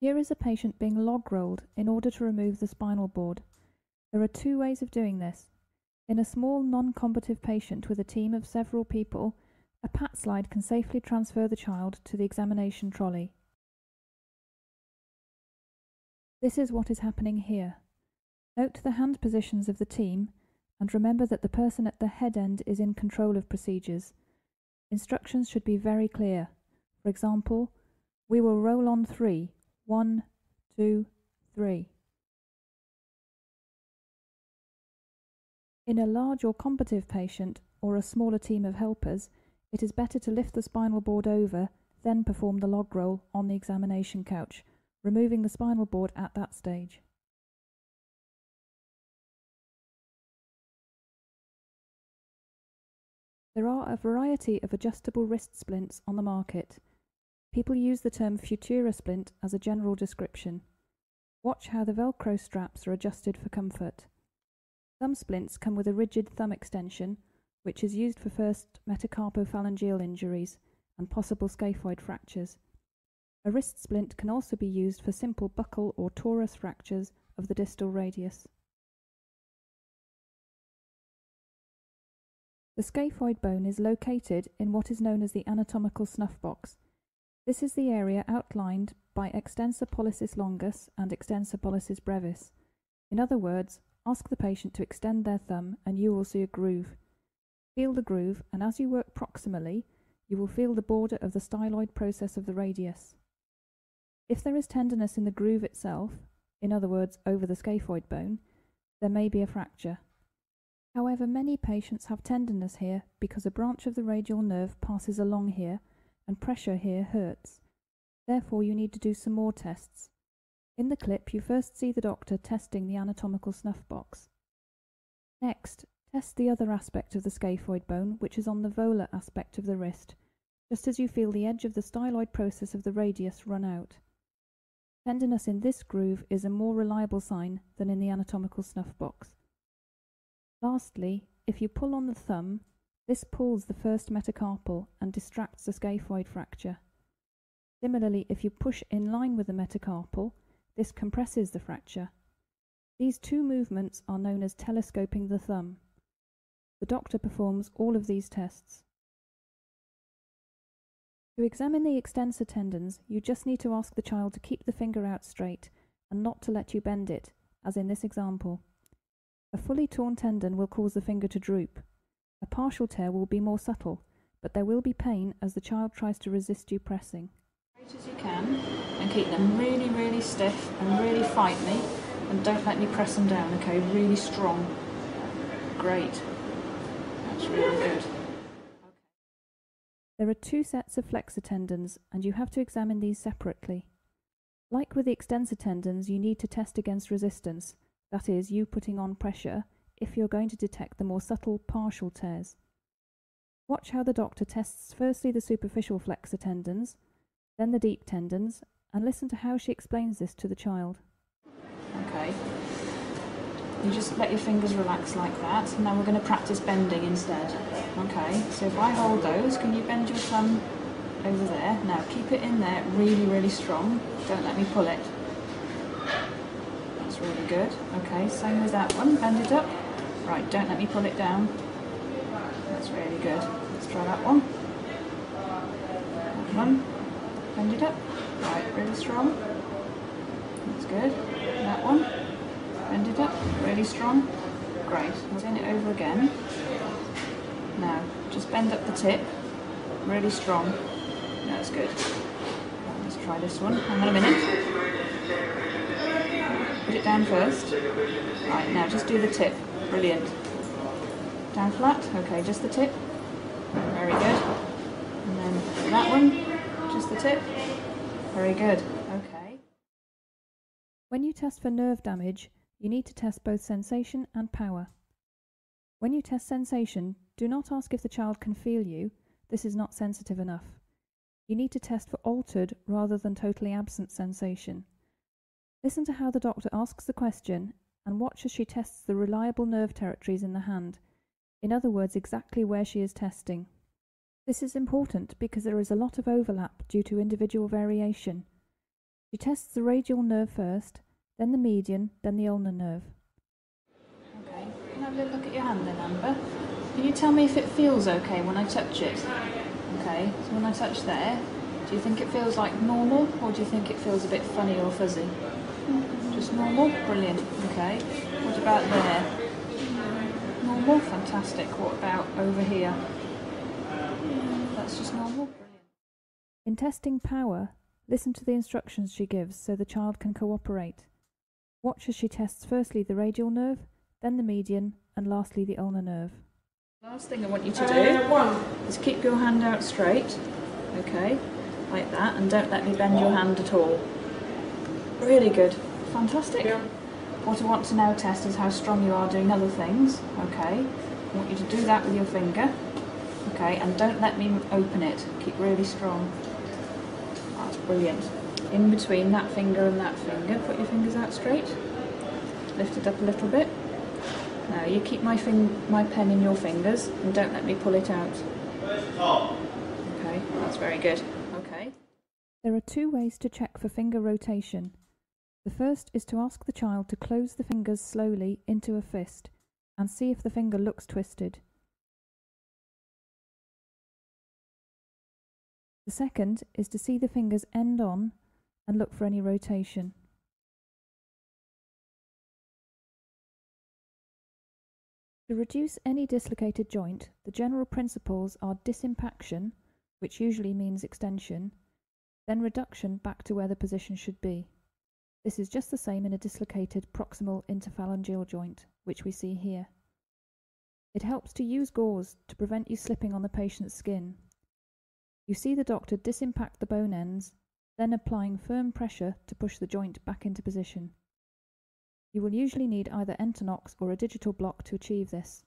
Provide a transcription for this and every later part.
Here is a patient being log rolled in order to remove the spinal board. There are two ways of doing this. In a small non-combative patient with a team of several people, a pat slide can safely transfer the child to the examination trolley. This is what is happening here. Note the hand positions of the team and remember that the person at the head end is in control of procedures. Instructions should be very clear. For example, we will roll on three. One, two, three. In a large or combative patient or a smaller team of helpers, it is better to lift the spinal board over, then perform the log roll on the examination couch, removing the spinal board at that stage. There are a variety of adjustable wrist splints on the market. People use the term Futuro splint as a general description. Watch how the Velcro straps are adjusted for comfort. Some splints come with a rigid thumb extension, which is used for first metacarpophalangeal injuries and possible scaphoid fractures. A wrist splint can also be used for simple buckle or torus fractures of the distal radius. The scaphoid bone is located in what is known as the anatomical snuff box. This is the area outlined by extensor pollicis longus and extensor pollicis brevis. In other words, ask the patient to extend their thumb and you will see a groove. Feel the groove and as you work proximally, you will feel the border of the styloid process of the radius. If there is tenderness in the groove itself, in other words over the scaphoid bone, there may be a fracture. However, many patients have tenderness here because a branch of the radial nerve passes along here and pressure here hurts. Therefore, you need to do some more tests. In the clip, you first see the doctor testing the anatomical snuff box. Next, test the other aspect of the scaphoid bone, which is on the volar aspect of the wrist, just as you feel the edge of the styloid process of the radius run out. Tenderness in this groove is a more reliable sign than in the anatomical snuff box. Lastly, if you pull on the thumb, this pulls the first metacarpal and distracts the scaphoid fracture. Similarly, if you push in line with the metacarpal, this compresses the fracture. These two movements are known as telescoping the thumb. The doctor performs all of these tests. To examine the extensor tendons, you just need to ask the child to keep the finger out straight and not to let you bend it, as in this example. A fully torn tendon will cause the finger to droop. A partial tear will be more subtle, but there will be pain as the child tries to resist you pressing. As as you can, and keep them really, really stiff and really fight me, and don't let me press them down, okay? Really strong. Great. That's really good. There are two sets of flexor tendons, and you have to examine these separately. Like with the extensor tendons, you need to test against resistance, that is, you putting on pressure, if you're going to detect the more subtle partial tears. Watch how the doctor tests firstly the superficial flexor tendons, then the deep tendons, and listen to how she explains this to the child. Okay. You just let your fingers relax like that. Now we're going to practice bending instead. Okay, so if I hold those, can you bend your thumb over there? Now keep it in there really, really strong. Don't let me pull it That's really good. Okay, same with that one. Bend it up. Right, don't let me pull it down. That's really good. Let's try that one. That one. Bend it up. Right, really strong. That's good. That one. Bend it up. Really strong. Great. Turn it over again. Now, just bend up the tip. Really strong. That's good. Let's try this one. Hang on a minute. Put it down first. Right, now just do the tip. Brilliant. Down flat. Okay, just the tip. Very good. And then that one, just the tip. Very good. Okay. When you test for nerve damage, you need to test both sensation and power. When you test sensation, do not ask if the child can feel you. This is not sensitive enough. You need to test for altered rather than totally absent sensation. Listen to how the doctor asks the question and watch as she tests the reliable nerve territories in the hand, in other words, exactly where she is testing. This is important because there is a lot of overlap due to individual variation. She tests the radial nerve first, then the median, then the ulnar nerve. Okay, can I have a little look at your hand then, Amber? Can you tell me if it feels okay when I touch it? Okay, so when I touch there, do you think it feels like normal or do you think it feels a bit funny or fuzzy? Mm-hmm. Just normal? Brilliant. Okay. What about there? Normal? Fantastic. What about over here? That's just normal? Brilliant. In testing power, listen to the instructions she gives so the child can cooperate. Watch as she tests firstly the radial nerve, then the median, and lastly the ulnar nerve. Last thing I want you to do is keep your hand out straight. Okay, like that, and don't let me bend your hand at all. Really good. Fantastic. What I want to now test is how strong you are doing other things. Okay, I want you to do that with your finger. Okay, and don't let me open it. Keep really strong. That's brilliant. In between that finger and that finger, put your fingers out straight. Lift it up a little bit. Now you keep my fing- my pen in your fingers and don't let me pull it out. Okay, that's very good. Okay. There are two ways to check for finger rotation. The first is to ask the child to close the fingers slowly into a fist and see if the finger looks twisted. The second is to see the fingers end on and look for any rotation. To reduce any dislocated joint, the general principles are disimpaction, which usually means extension, then reduction back to where the position should be. This is just the same in a dislocated proximal interphalangeal joint, which we see here. It helps to use gauze to prevent you slipping on the patient's skin. You see the doctor disimpact the bone ends, then applying firm pressure to push the joint back into position. You will usually need either Entonox or a digital block to achieve this.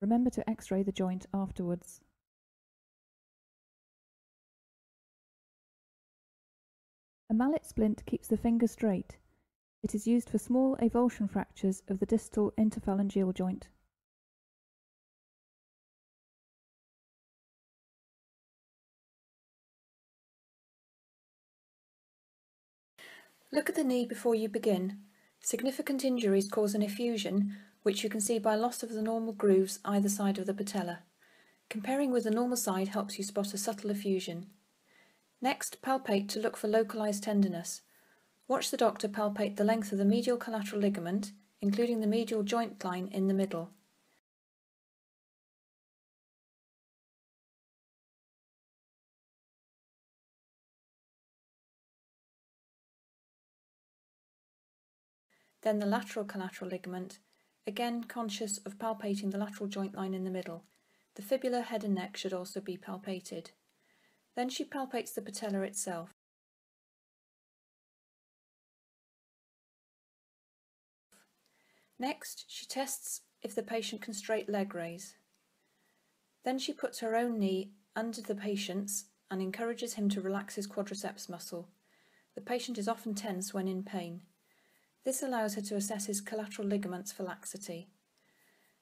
Remember to x-ray the joint afterwards. A mallet splint keeps the finger straight. It is used for small avulsion fractures of the distal interphalangeal joint. Look at the knee before you begin. Significant injuries cause an effusion, which you can see by loss of the normal grooves either side of the patella. Comparing with the normal side helps you spot a subtle effusion. Next, palpate to look for localized tenderness. Watch the doctor palpate the length of the medial collateral ligament, including the medial joint line in the middle. Then the lateral collateral ligament, again conscious of palpating the lateral joint line in the middle. The fibula, head and neck should also be palpated. Then she palpates the patella itself. Next, she tests if the patient can straight leg raise. Then she puts her own knee under the patient's and encourages him to relax his quadriceps muscle. The patient is often tense when in pain. This allows her to assess his collateral ligaments for laxity.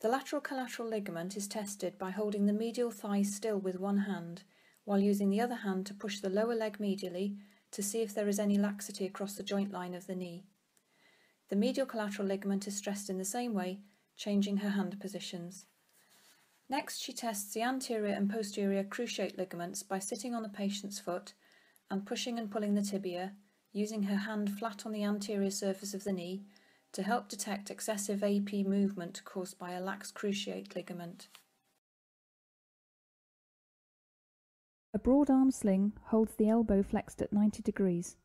The lateral collateral ligament is tested by holding the medial thigh still with one hand, while using the other hand to push the lower leg medially to see if there is any laxity across the joint line of the knee. The medial collateral ligament is stressed in the same way, changing her hand positions. Next, she tests the anterior and posterior cruciate ligaments by sitting on the patient's foot and pushing and pulling the tibia, using her hand flat on the anterior surface of the knee to help detect excessive AP movement caused by a lax cruciate ligament. A broad arm sling holds the elbow flexed at 90 degrees.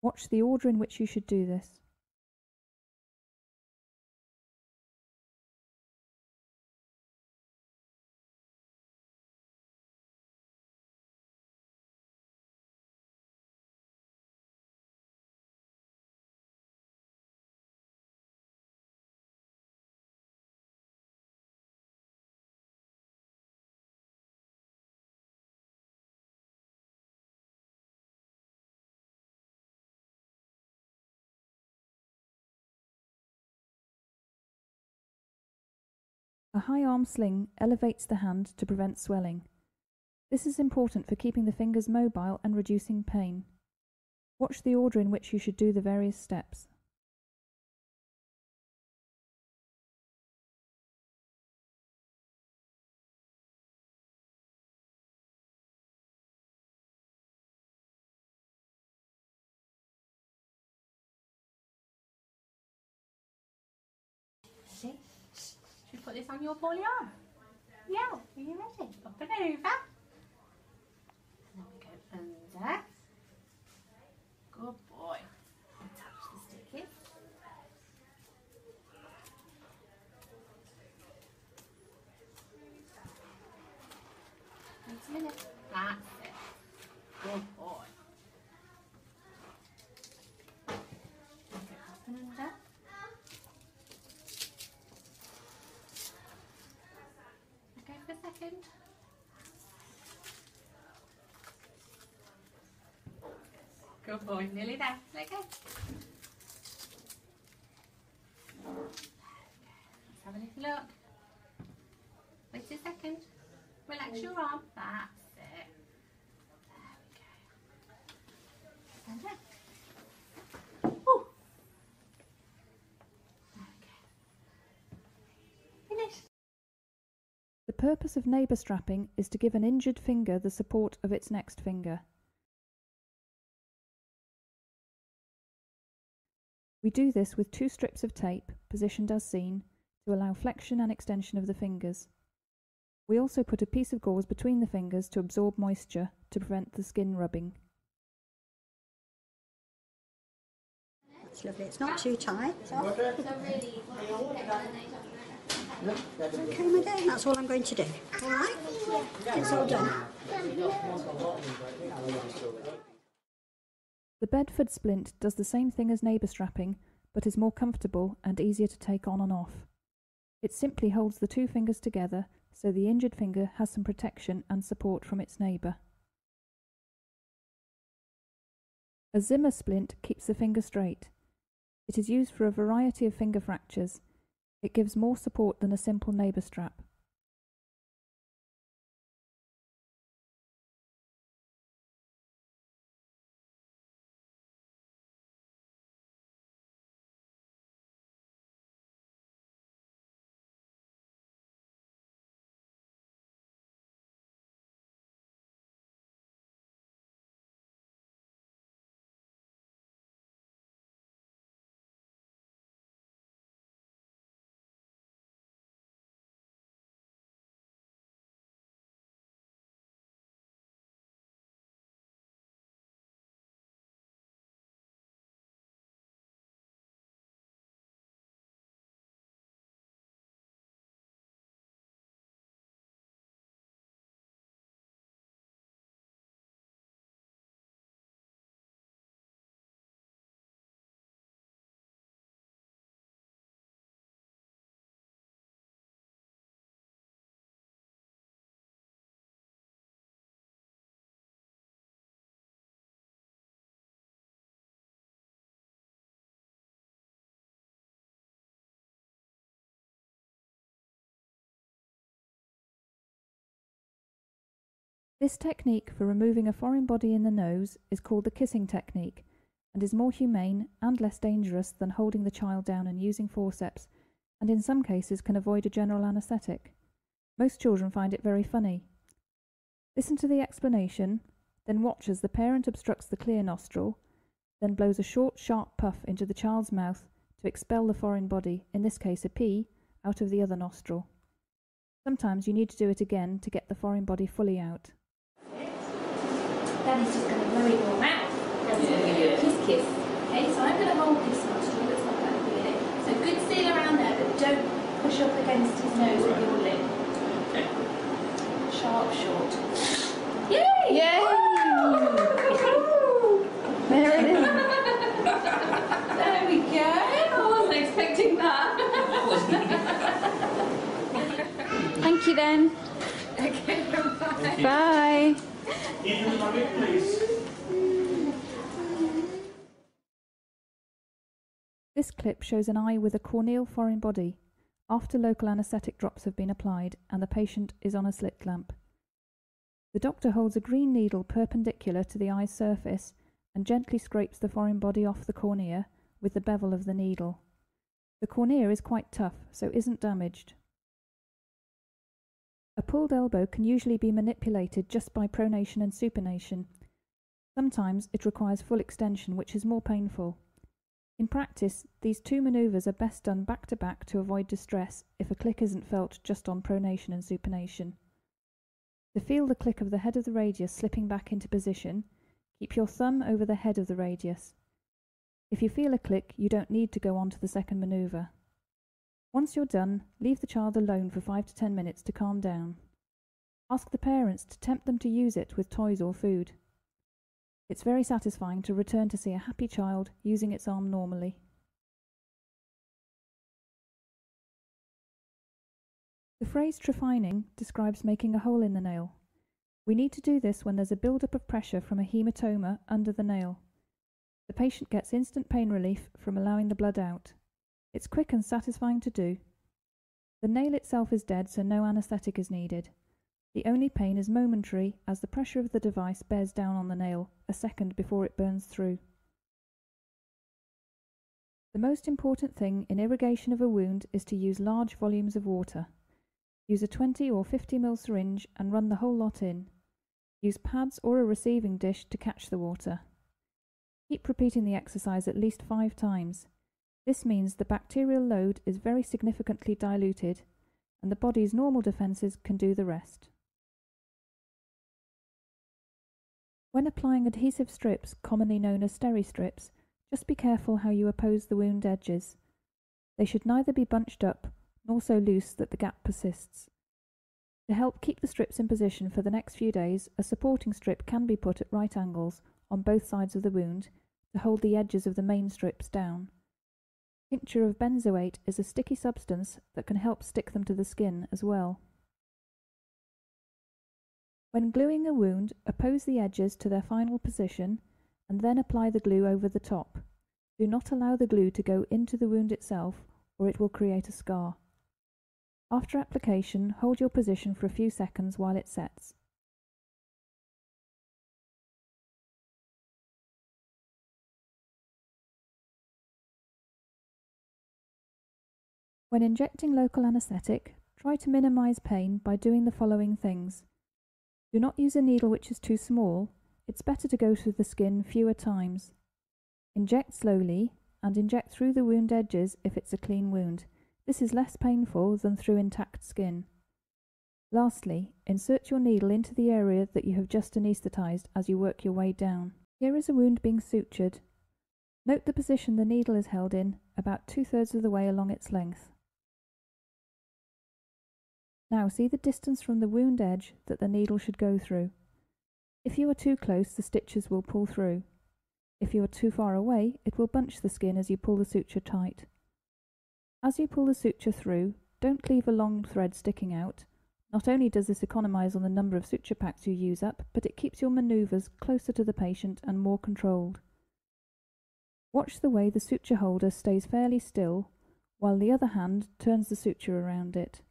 Watch the order in which you should do this. A high arm sling elevates the hand to prevent swelling. This is important for keeping the fingers mobile and reducing pain. Watch the order in which you should do the various steps. Put this on your poorly arm? Yeah, are you ready? Up and over. And then we go under. Good boy. Attach the stick in. Wait a minute. That's it. Good boy. Okay, up and under. Okay, for a second. Good boy, nearly there. Let go. Let's have a little look. Wait a second. Relax your arm. That's it. There we go. And there. Ooh. Okay. Finished. The purpose of neighbour strapping is to give an injured finger the support of its next finger. We do this with two strips of tape, positioned as seen, to allow flexion and extension of the fingers. We also put a piece of gauze between the fingers to absorb moisture to prevent the skin rubbing. It's lovely. It's not too tight. Okay, my dear. That's all I'm going to do. All right? It's all done. The Bedford splint does the same thing as neighbour strapping, but is more comfortable and easier to take on and off. It simply holds the two fingers together so the injured finger has some protection and support from its neighbour. A Zimmer splint keeps the finger straight. It is used for a variety of finger fractures. It gives more support than a simple neighbour strap. This technique for removing a foreign body in the nose is called the kissing technique and is more humane and less dangerous than holding the child down and using forceps, and in some cases can avoid a general anaesthetic. Most children find it very funny. Listen to the explanation, then watch as the parent obstructs the clear nostril, then blows a short, sharp puff into the child's mouth to expel the foreign body, in this case a pea, out of the other nostril. Sometimes you need to do it again to get the foreign body fully out. Daddy's just going to blow in your mouth. Daddy's going to give you a kiss kiss. Okay, so I'm going to hold this nostril that's not that big in it. So good seal around there, but don't push up against his nose with your lip. Okay. Sharp, short. Yay! Yay! There it is. There we go. I wasn't expecting that. Thank you then. okay, bye. Bye. This clip shows an eye with a corneal foreign body after local anaesthetic drops have been applied and the patient is on a slit lamp. The doctor holds a green needle perpendicular to the eye's surface and gently scrapes the foreign body off the cornea with the bevel of the needle. The cornea is quite tough, so isn't damaged. A pulled elbow can usually be manipulated just by pronation and supination. Sometimes it requires full extension, which is more painful. In practice, these two manoeuvres are best done back to back to avoid distress if a click isn't felt just on pronation and supination. To feel the click of the head of the radius slipping back into position, keep your thumb over the head of the radius. If you feel a click, you don't need to go on to the second manoeuvre. Once you're done, leave the child alone for 5 to 10 minutes to calm down. Ask the parents to tempt them to use it with toys or food. It's very satisfying to return to see a happy child using its arm normally. The phrase trephining describes making a hole in the nail. We need to do this when there's a build-up of pressure from a hematoma under the nail. The patient gets instant pain relief from allowing the blood out. It's quick and satisfying to do. The nail itself is dead, so no anaesthetic is needed. The only pain is momentary as the pressure of the device bears down on the nail a second before it burns through. The most important thing in irrigation of a wound is to use large volumes of water. Use a 20 or 50 ml syringe and run the whole lot in. Use pads or a receiving dish to catch the water. Keep repeating the exercise at least five times. This means the bacterial load is very significantly diluted and the body's normal defences can do the rest. When applying adhesive strips, commonly known as steri-strips, just be careful how you oppose the wound edges. They should neither be bunched up nor so loose that the gap persists. To help keep the strips in position for the next few days, a supporting strip can be put at right angles on both sides of the wound to hold the edges of the main strips down. Tincture of benzoate is a sticky substance that can help stick them to the skin as well. When gluing a wound, oppose the edges to their final position and then apply the glue over the top. Do not allow the glue to go into the wound itself or it will create a scar. After application, hold your position for a few seconds while it sets. When injecting local anaesthetic, try to minimise pain by doing the following things. Do not use a needle which is too small. It's better to go through the skin fewer times. Inject slowly and inject through the wound edges if it's a clean wound. This is less painful than through intact skin. Lastly, insert your needle into the area that you have just anaesthetised as you work your way down. Here is a wound being sutured. Note the position the needle is held in, about two-thirds of the way along its length. Now see the distance from the wound edge that the needle should go through. If you are too close, the stitches will pull through. If you are too far away, it will bunch the skin as you pull the suture tight. As you pull the suture through, don't leave a long thread sticking out. Not only does this economise on the number of suture packs you use up, but it keeps your manoeuvres closer to the patient and more controlled. Watch the way the suture holder stays fairly still, while the other hand turns the suture around it.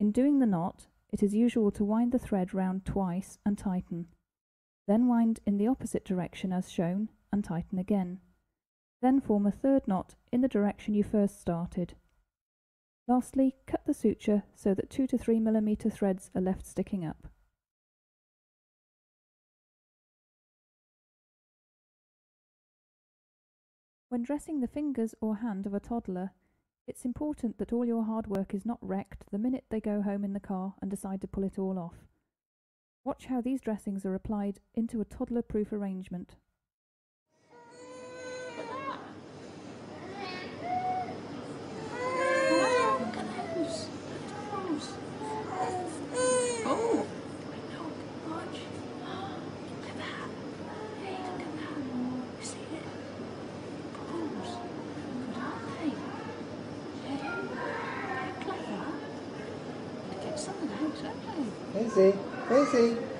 In doing the knot, it is usual to wind the thread round twice and tighten. Then wind in the opposite direction as shown and tighten again. Then form a third knot in the direction you first started. Lastly, cut the suture so that 2 to 3 mm threads are left sticking up. When dressing the fingers or hand of a toddler, it's important that all your hard work is not wrecked the minute they go home in the car and decide to pull it all off. Watch how these dressings are applied into a toddler-proof arrangement. Daisy, Daisy.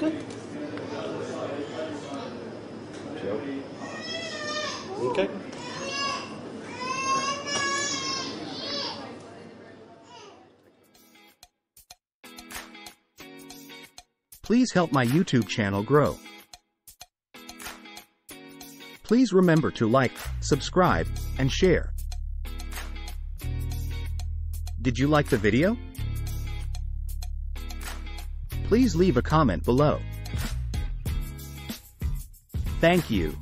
Good. Please help my YouTube channel grow. Please remember to like, subscribe, and share. Did you like the video? Please leave a comment below. Thank you.